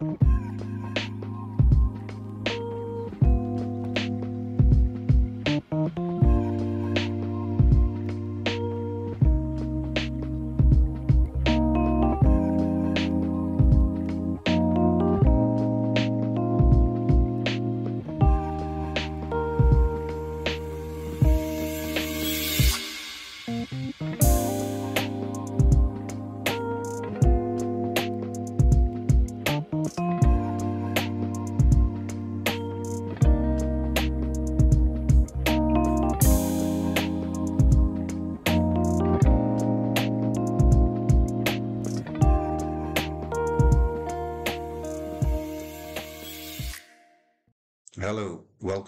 Hello,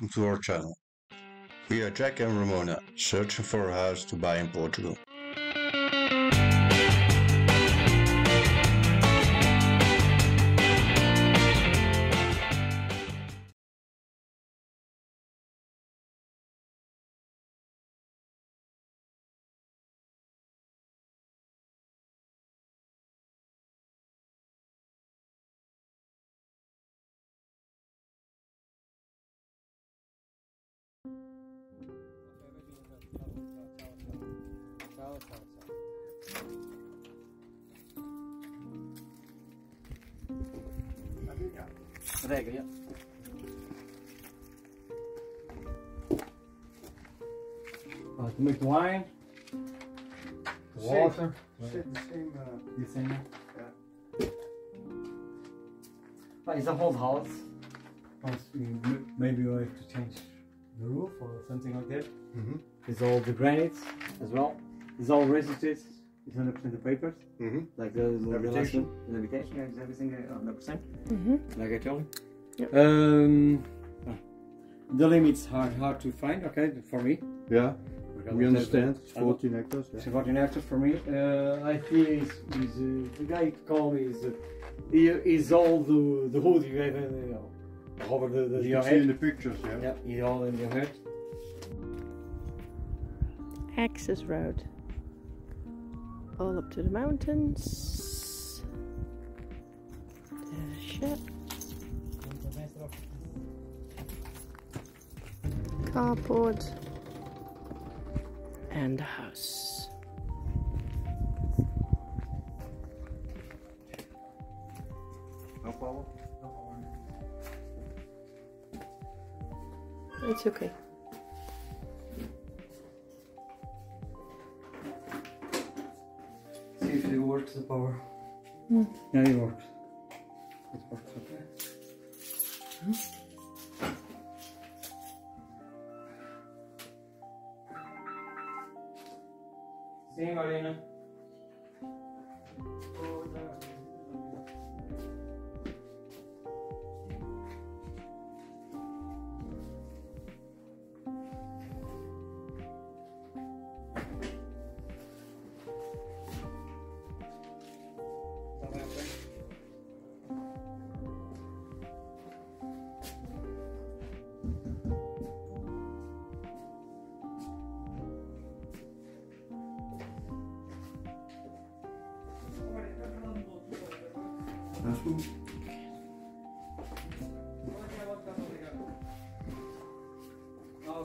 welcome to our channel. We are Jack and Ramona, searching for a house to buy in Portugal. Ciao, ciao, ciao. Regel, ja. Uh, to make wine, water, Zit the same, uh, this in there. Yeah. But it's a whole house. Maybe we have to change the roof or something like that. Mhm. It's all the granite as well. It's all registered. It's 100% the papers. Mhm. Like the, the, the last Habitation. The habitation, yeah, everything uh, 100%. Mm-hmm. Like I told you. Yep. Um, the limits are hard to find, okay, for me. yeah, Because we understand. It's 14 hectares. It's 14 hectares for me. Uh, I feel is, is uh, the guy called me is uh, he is all the the hood you have uh, you know, over the, the You your can see in the pictures, yeah. Yeah, he all in your head. Access road. All up to the mountains. The ship. Carport. And the house. No problem. It's okay. Power. Hmm. Yeah, it works. It works okay. Sim, Marina. Dat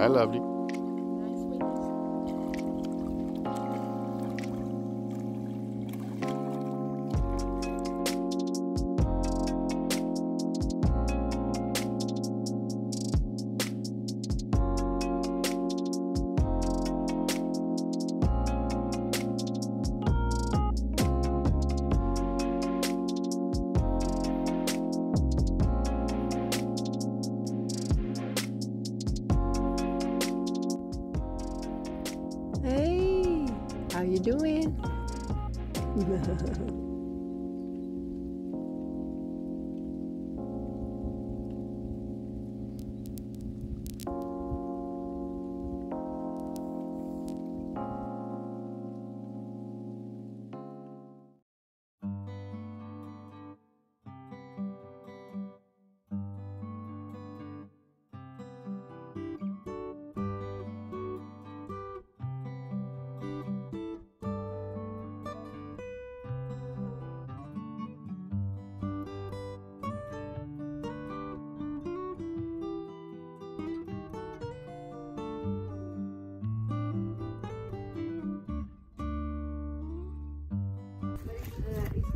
Hi, lovely. How you doing?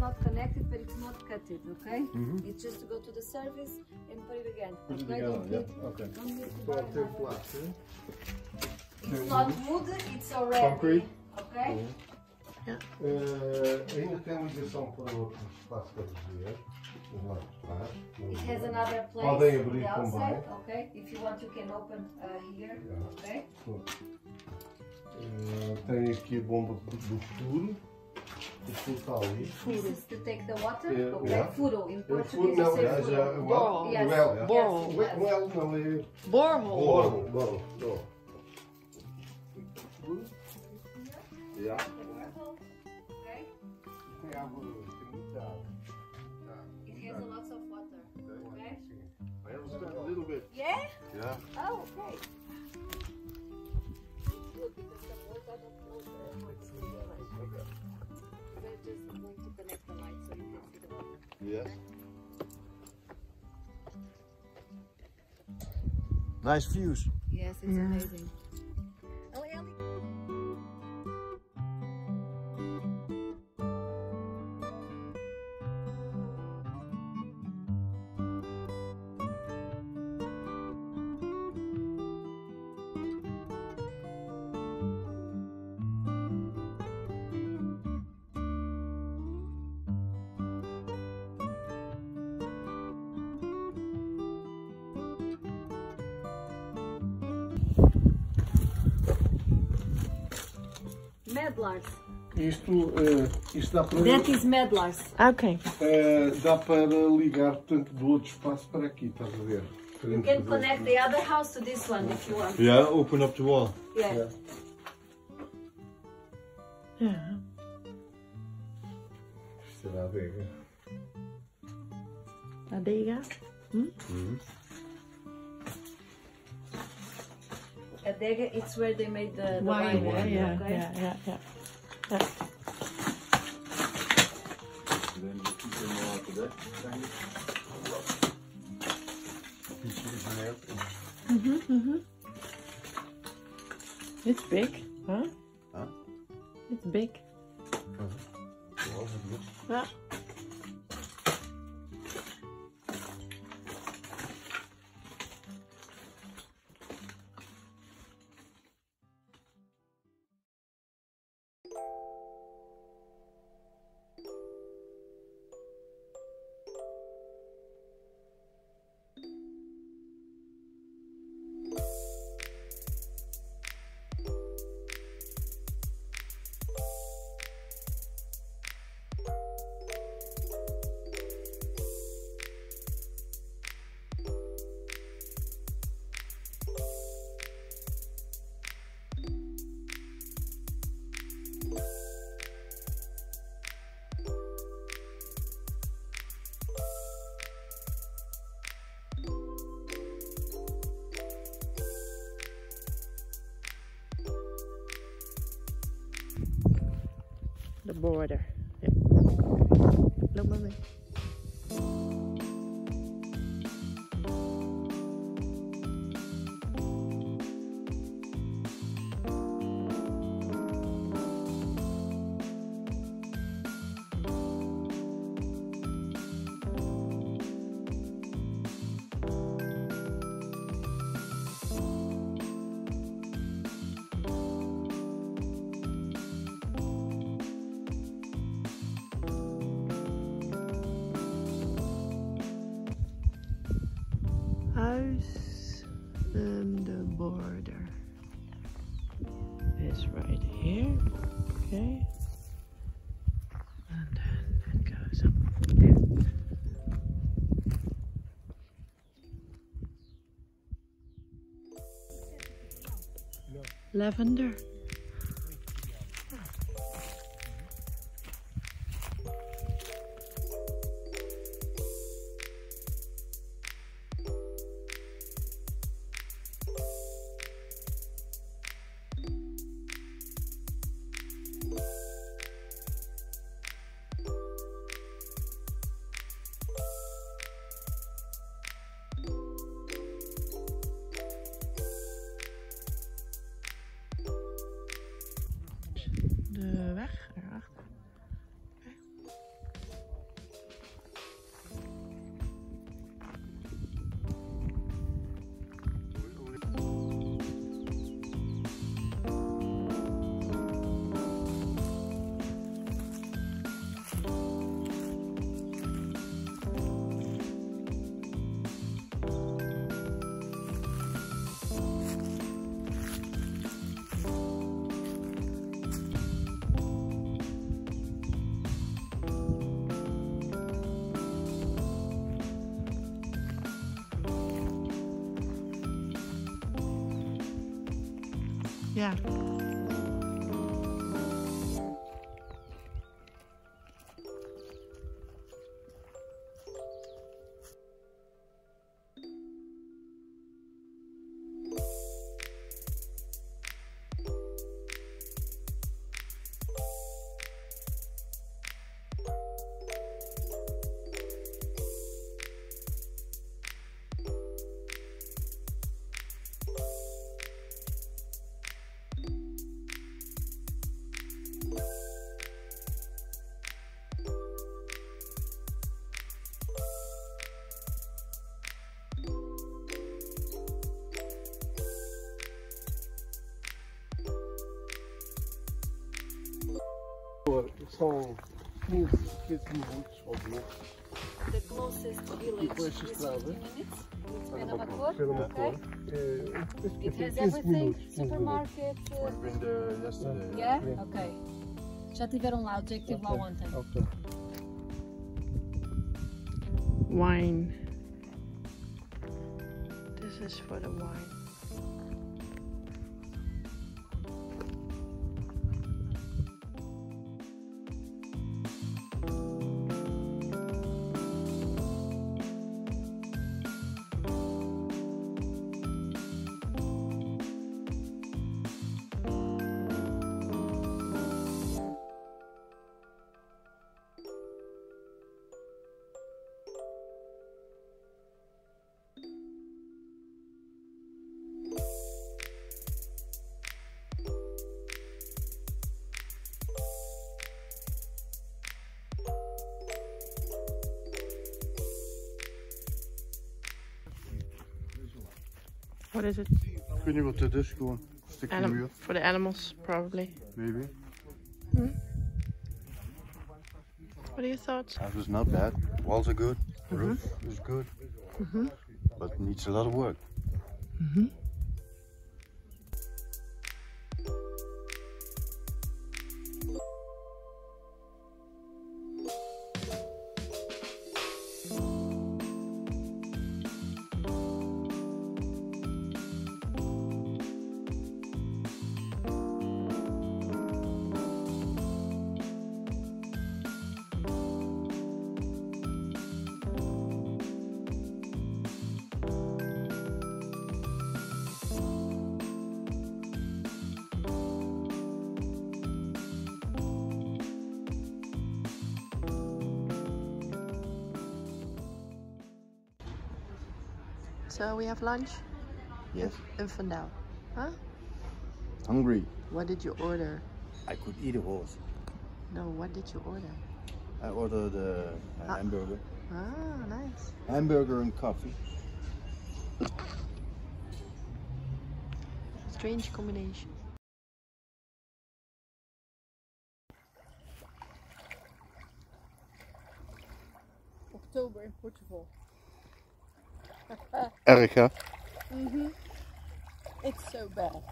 not connected, but it's not cut it, okay? It's just to go to the service and put it again. Put it together, Don't yeah, need- okay. don't need to buy another. né? It's not wood, it's already. Concrete. Okay? Eh, ainda tem ligação para outro espaço para dizer. Os nossos espaços. It has another place Podem on abrir the outside, também. okay? If you want, you can open uh, here, Yeah. okay? Eh, tem aqui a bomba do do futuro. This is to take the water, Yeah, okay? yeah. Furo, in O Portuguese futuro you não, say já, já, furo. o Bom. o Yes. L, é. Bom. O L- o L não é. Borrel. Bom, bom, bom. Yeah. Okay? Yes. Nice views. Yes, it's Yeah. amazing. Medlars. Isto, eh, isto dá para, That is medlars. Okay. eh, dá para ligar, portanto, do outro espaço para aqui, estás a ver? You can connect the other house to this one if you want. Yeah, open up the wall. Yeah. Ja. Será bem. Adega. Adega, it's where they made the, the Wine. wine. Ja, ja, okay? Then you keep them all to that. It's big, huh? Huh? It's big. Uh-huh. Ja. The border. Ja. Loop maar Lavender. Ja. São 15, 15 minutos ou minutos The closest village depois is estrada 50 minutes. It's para Penama uma Cor, cor. Pela okay? cor. É, It has everything, minutos. supermarket. uh, We've been there yesterday. Yeah? Ok. Já tiveram lá, o Jake esteve lá ontem. Ok. Wine. This is for the wine. What is it? Ik weet niet wat dit is, gewoon een stukje Anim- for the animals, probably. maybe. Hmm? What are your thoughts? House is not bad. Walls are good. Mm-hmm. Roof is good. Mm-hmm. But needs a lot of work. Mm-hmm. So we have lunch Yes. in Vandel. Huh? Hungry. What did you order? I could eat a horse. No, what did you order? I ordered a, a Ah. hamburger. Ah, nice. Hamburger and coffee. Strange combination. Oktober in Portugal. Erg hè? Mm-hmm. It's so bad.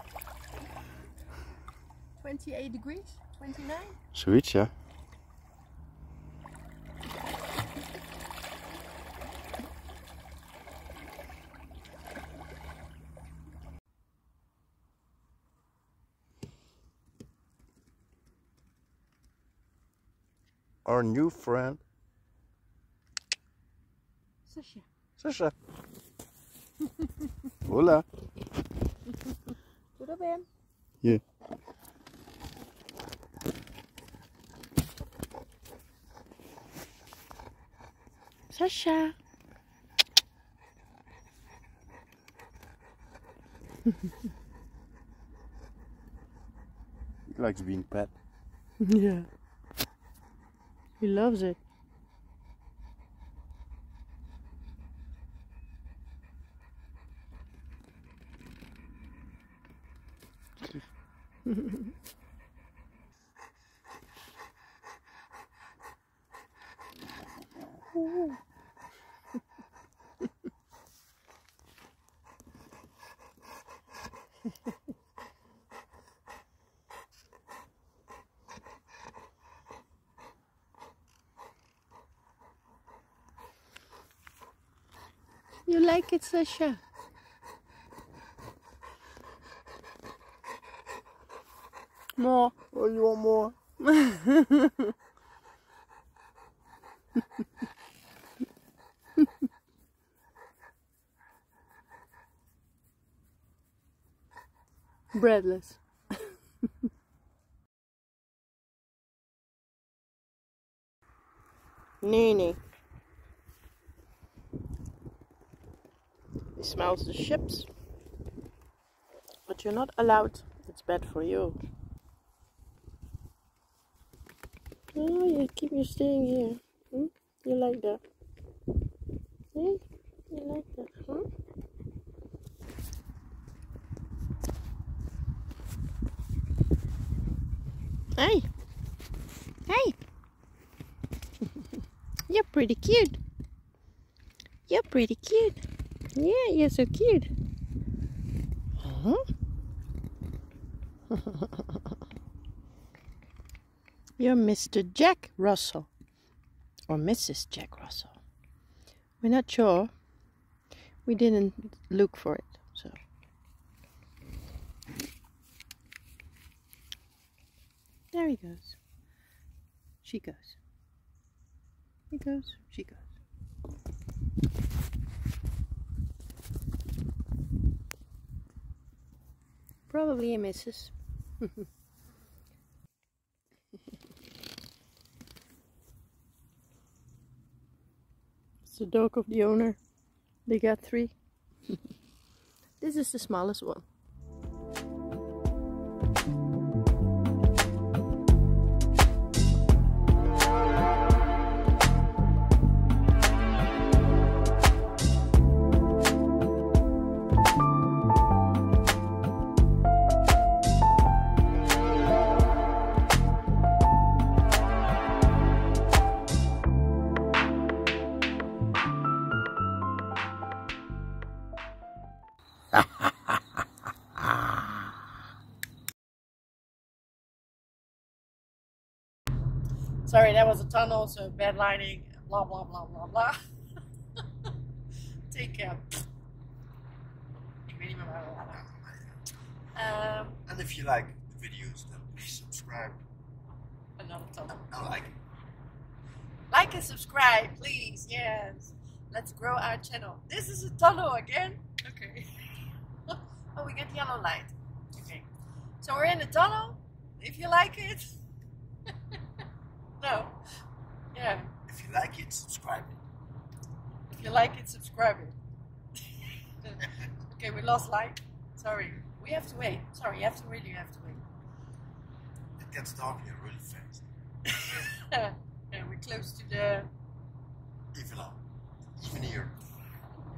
28 degrees? 29? Zoiets, ja. Our new friend, Sasha. Sasha. Hola. Tudo bem? Yeah. Sasha. He likes being pet. Yeah. He loves it. You like it, Sasha? More. Oh, you want more? Breadless. Nene. He smells the ships. But you're not allowed. It's bad for you. Oh, you keep you staying here. Hmm? You like that? Hmm? You like that, huh? Hey. Hey. You're pretty cute. You're pretty cute. Yeah, you're so cute. Huh? you're Mr. Jack Russell. Or Mrs. Jack Russell. We're not sure. We didn't look for it, so. There he goes. She goes. He goes. She goes. Probably a missus. it's the dog of the owner. They got three. this is the smallest one. Sorry, that was a tunnel, so bad lighting, blah blah blah blah blah. Take care. Ik weet niet meer waar we waren. Um, And if you like the videos, then please subscribe. another tunnel. I like it. Like and subscribe, please. Yes. Let's grow our channel. This is a tunnel again. Okay. oh, we get yellow light. Okay. So we're in the tunnel. If you like it. No. Yeah. If you like it, subscribe it. If you like it, subscribe it. okay, we lost light. Sorry. We have to wait. Sorry, you have to really have to wait. It gets dark here really fast. yeah, we're close to the Even up. Even here.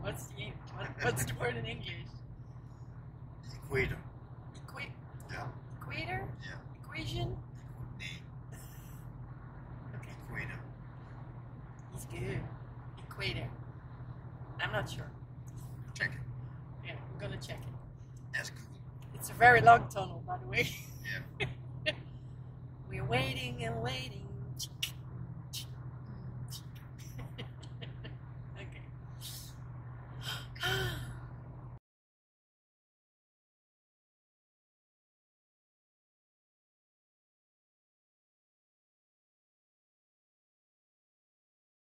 what's the what, what's the word in English? Equator. Equi- Yeah. equator? Yeah. Equation? Nee. Okay, Equator. he's good. Equator. I'm not sure. Check it. Yeah, I'm gonna check it. That's cool. It's a very long tunnel, by the way.